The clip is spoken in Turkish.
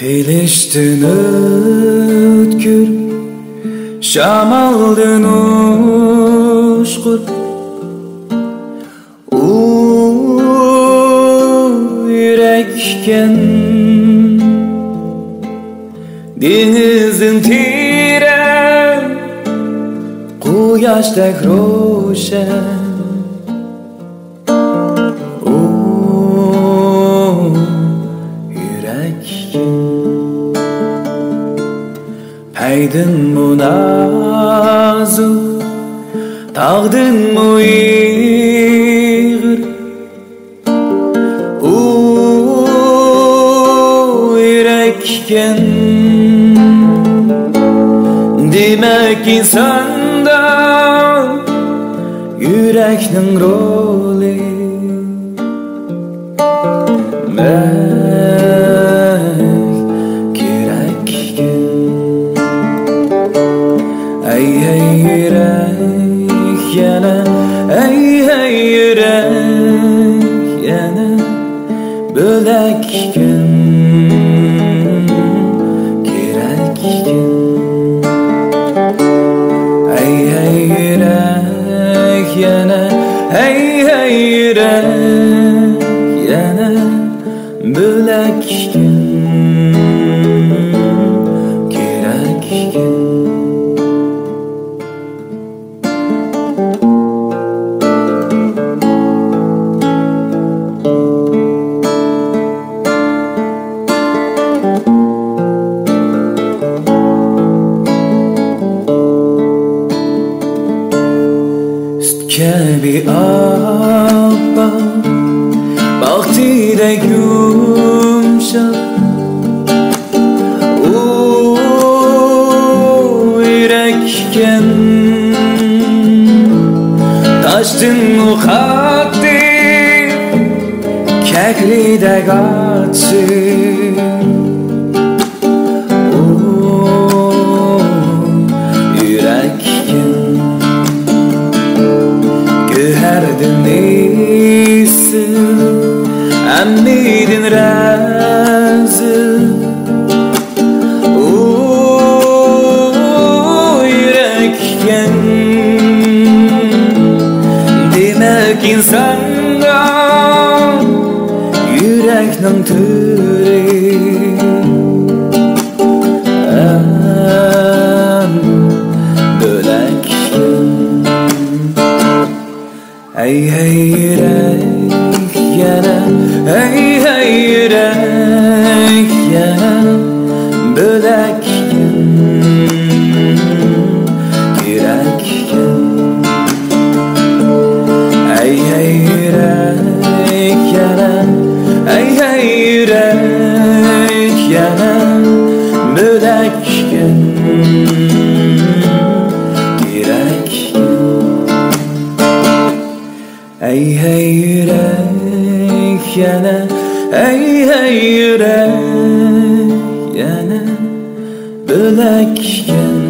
Qilishtin o'tkir Shamaldin ushqur U yurakkan Dengizin teran Quyoshdek ro'shan Paydın mı nazu Tağdın mı iğir Uyrekken Demek insanda Yüreknin rolü. Ey yana bo'lak kun kerak kun. Ay ay yurak yana ay ay yurak yana bo'lak kun. Kebi abba Bahtide yumşak Uyrekken Taştın mukaddi Kekli de gatsın Göherdin iyisi Emmidin razı Yürekken Demek insanda Yüreknin türü Hey hey yürek yana Bölekken Yürekken Hey hey yürek yana Hey hey yürek yana Bölekken Ey hey yürek gene Hey hey yürek gene Bölekken